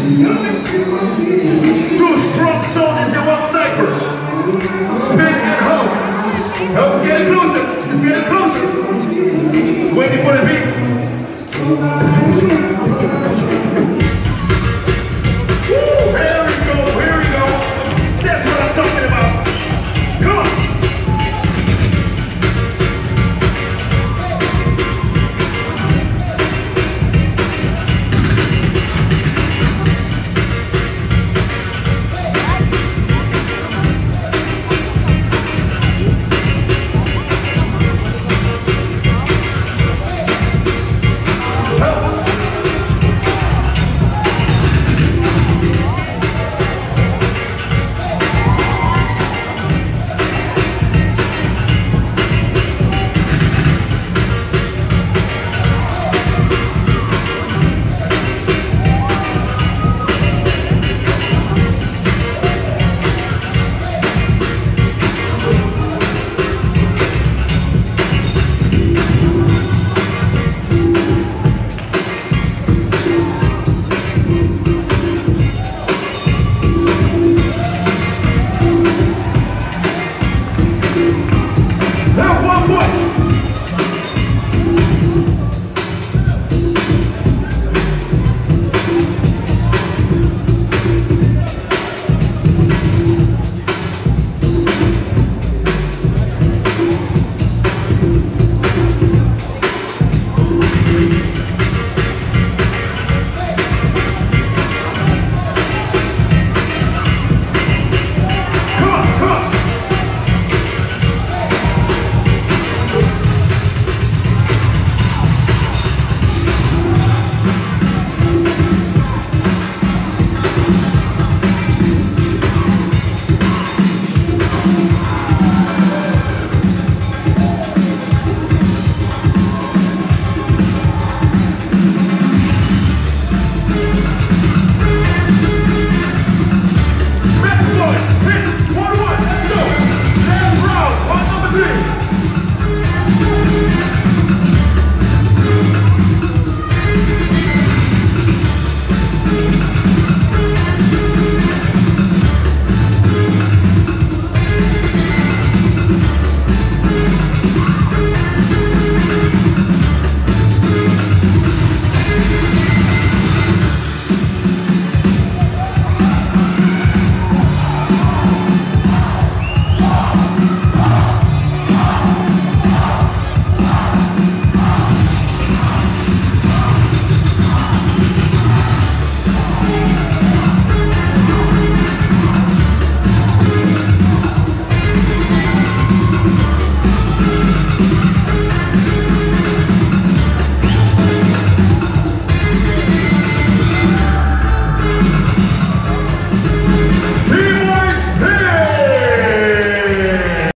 Tonight, come on, dear.